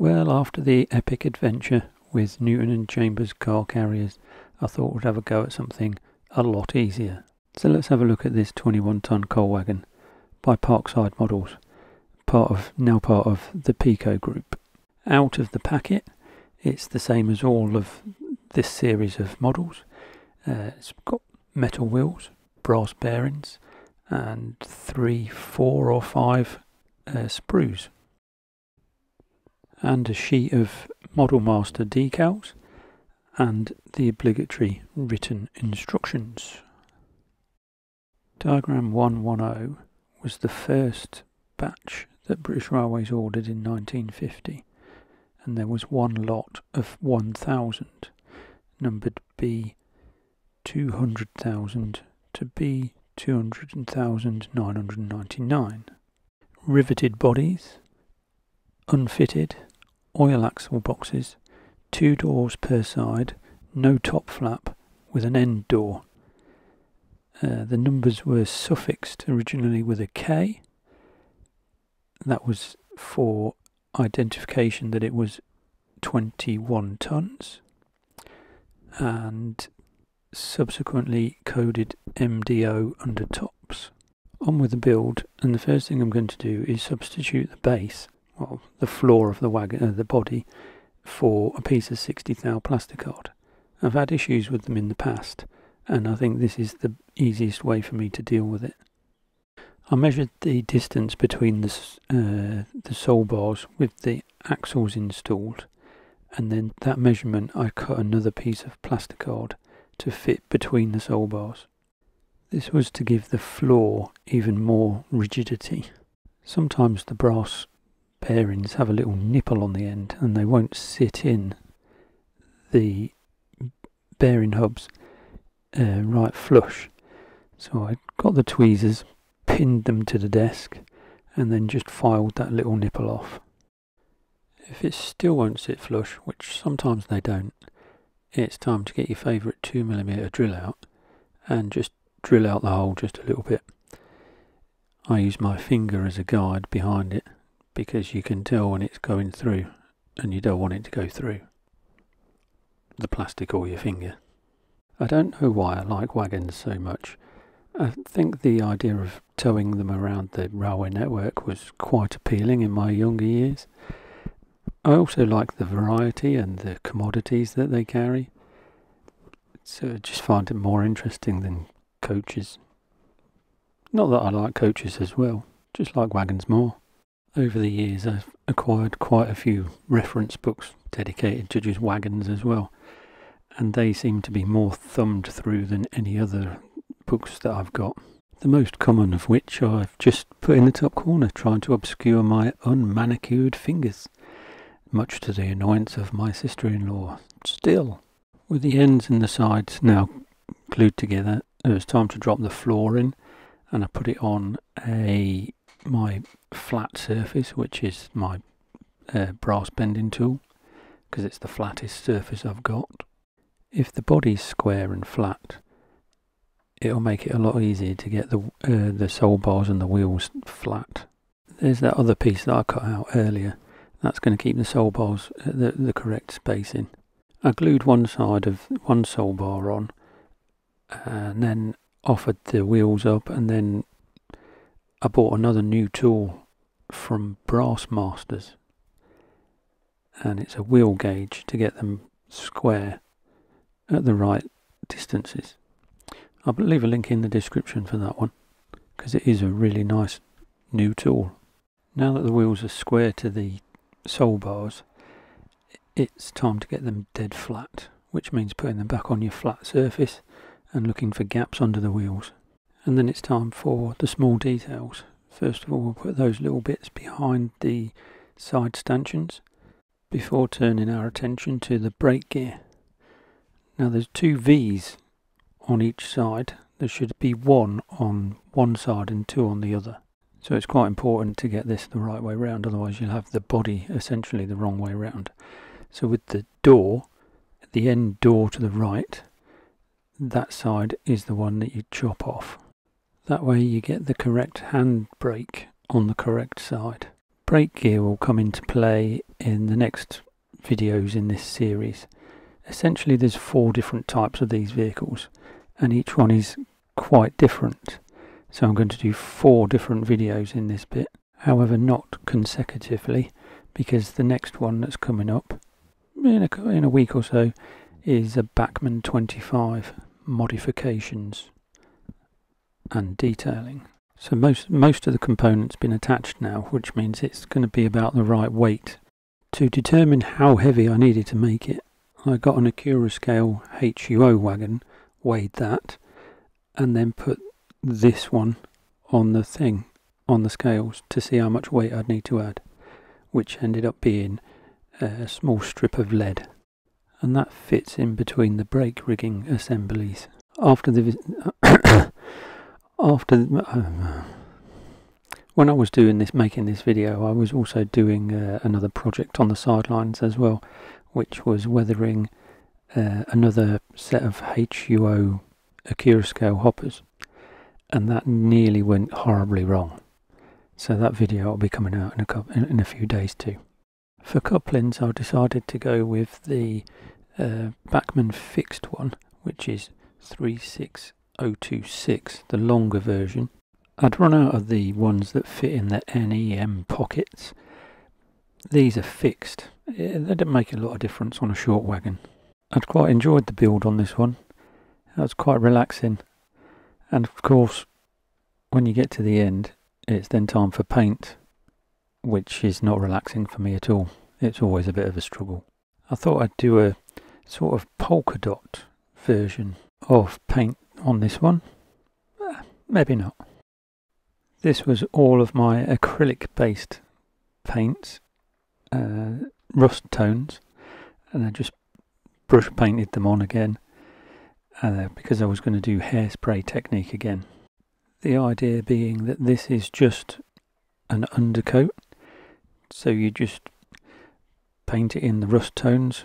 Well, after the epic adventure with Newton and Chambers car carriers, I thought we'd have a go at something a lot easier. So let's have a look at this 21 ton coal wagon by Parkside Models, part of now part of the Peco group. Out of the packet, it's the same as all of this series of models. Uh, it's got metal wheels, brass bearings, and three, four, or five uh, sprues and a sheet of Model Master decals and the obligatory written instructions. Diagram 110 was the first batch that British Railways ordered in 1950 and there was one lot of 1000 numbered B 200,000 to B 200,999. Riveted bodies, unfitted, oil axle boxes, two doors per side, no top flap, with an end door. Uh, the numbers were suffixed originally with a K. That was for identification that it was 21 tons and subsequently coded MDO under tops. On with the build and the first thing I'm going to do is substitute the base well, the floor of the wagon, uh, the body, for a piece of 60 thou plasticard. I've had issues with them in the past, and I think this is the easiest way for me to deal with it. I measured the distance between the, uh, the sole bars with the axles installed, and then that measurement I cut another piece of plasticard to fit between the sole bars. This was to give the floor even more rigidity. Sometimes the brass bearings have a little nipple on the end and they won't sit in the bearing hubs uh, right flush. So I got the tweezers, pinned them to the desk and then just filed that little nipple off. If it still won't sit flush, which sometimes they don't, it's time to get your favourite 2mm drill out and just drill out the hole just a little bit. I use my finger as a guide behind it because you can tell when it's going through and you don't want it to go through the plastic or your finger. I don't know why I like wagons so much. I think the idea of towing them around the railway network was quite appealing in my younger years. I also like the variety and the commodities that they carry. So I just find it more interesting than coaches. Not that I like coaches as well, just like wagons more. Over the years, I've acquired quite a few reference books dedicated to just wagons as well, and they seem to be more thumbed through than any other books that I've got. The most common of which I've just put in the top corner, trying to obscure my unmanicured fingers, much to the annoyance of my sister in law. Still, with the ends and the sides now glued together, it was time to drop the floor in, and I put it on a my flat surface, which is my uh, brass bending tool, because it's the flattest surface I've got. If the body's square and flat, it'll make it a lot easier to get the uh, the sole bars and the wheels flat. There's that other piece that I cut out earlier. That's going to keep the sole bars at the, the correct spacing. I glued one side of one sole bar on, and then offered the wheels up, and then I bought another new tool from Brassmasters and it's a wheel gauge to get them square at the right distances. I'll leave a link in the description for that one because it is a really nice new tool. Now that the wheels are square to the sole bars, it's time to get them dead flat, which means putting them back on your flat surface and looking for gaps under the wheels. And then it's time for the small details. First of all, we'll put those little bits behind the side stanchions before turning our attention to the brake gear. Now there's two V's on each side. There should be one on one side and two on the other. So it's quite important to get this the right way round, otherwise you'll have the body essentially the wrong way round. So with the door, the end door to the right, that side is the one that you chop off. That way you get the correct hand brake on the correct side. Brake gear will come into play in the next videos in this series. Essentially, there's four different types of these vehicles, and each one is quite different. So I'm going to do four different videos in this bit, however not consecutively, because the next one that's coming up in a, in a week or so is a Bachmann 25 modifications and detailing. So most most of the components been attached now, which means it's going to be about the right weight. To determine how heavy I needed to make it, I got an Accurascale HUO wagon, weighed that, and then put this one on the thing, on the scales, to see how much weight I'd need to add, which ended up being a small strip of lead. And that fits in between the brake rigging assemblies. After the after uh, when I was doing this, making this video, I was also doing uh, another project on the sidelines as well, which was weathering uh, another set of HUO Accurascale hoppers, and that nearly went horribly wrong. So that video will be coming out in a couple, in, in a few days too. For couplings, I decided to go with the uh, Bachmann fixed one, which is 36026, the longer version. I'd run out of the ones that fit in the NEM pockets. These are fixed. They don't make a lot of difference on a short wagon. I'd quite enjoyed the build on this one. It was quite relaxing. And of course, when you get to the end, it's then time for paint, which is not relaxing for me at all. It's always a bit of a struggle. I thought I'd do a sort of polka dot version of paint on this one. Eh, maybe not. This was all of my acrylic based paints, uh, rust tones, and I just brush painted them on again uh, because I was going to do hairspray technique again. The idea being that this is just an undercoat, so you just paint it in the rust tones,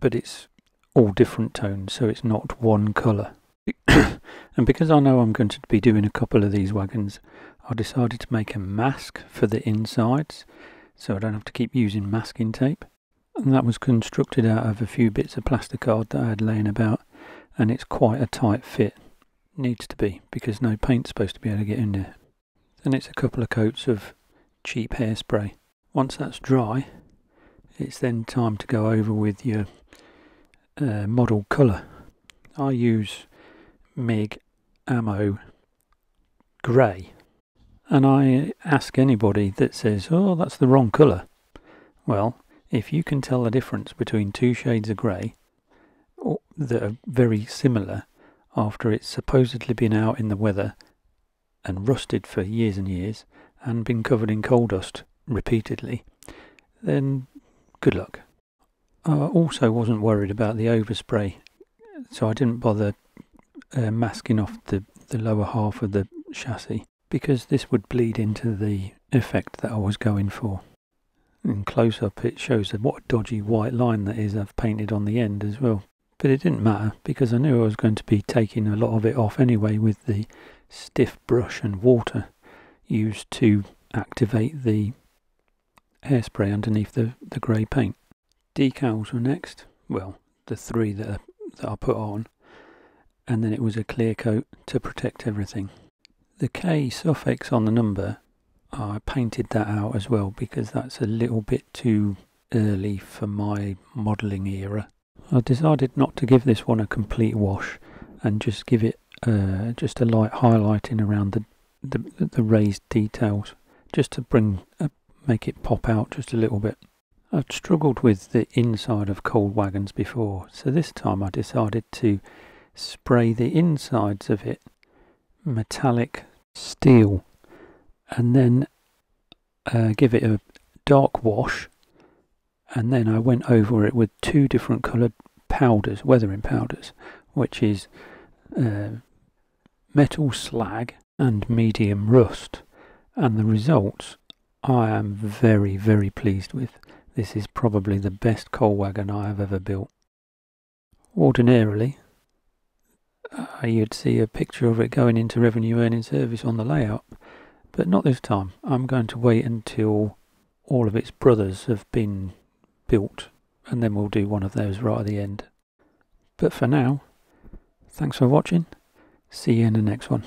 but it's all different tones, so it's not one colour. and because I know I'm going to be doing a couple of these wagons, I decided to make a mask for the insides, so I don't have to keep using masking tape. And that was constructed out of a few bits of plasticard that I had laying about, and it's quite a tight fit. Needs to be, because no paint's supposed to be able to get in there. Then it's a couple of coats of cheap hairspray. Once that's dry, it's then time to go over with your uh, model colour. I use MIG Ammo Grey and I ask anybody that says, oh, that's the wrong colour. Well, if you can tell the difference between two shades of grey that are very similar after it's supposedly been out in the weather and rusted for years and years and been covered in coal dust repeatedly, then good luck. I also wasn't worried about the overspray, so I didn't bother uh, masking off the, the lower half of the chassis because this would bleed into the effect that I was going for. In close up it shows what a dodgy white line that is I've painted on the end as well. But it didn't matter because I knew I was going to be taking a lot of it off anyway with the stiff brush and water used to activate the hairspray underneath the, the grey paint. Decals were next. Well, the three that, that I put on. And then it was a clear coat to protect everything. The K suffix on the number, I painted that out as well because that's a little bit too early for my modelling era. I decided not to give this one a complete wash and just give it uh, just a light highlighting around the, the, the raised details just to bring uh, make it pop out just a little bit. I've struggled with the inside of cold wagons before, so this time I decided to spray the insides of it metallic steel and then uh, give it a dark wash and then I went over it with two different coloured powders, weathering powders, which is uh, metal slag and medium rust and the results I am very very pleased with. This is probably the best coal wagon I have ever built. Ordinarily, uh, you'd see a picture of it going into revenue earning service on the layout, but not this time. I'm going to wait until all of its brothers have been built and then we'll do one of those right at the end. But for now, thanks for watching. See you in the next one.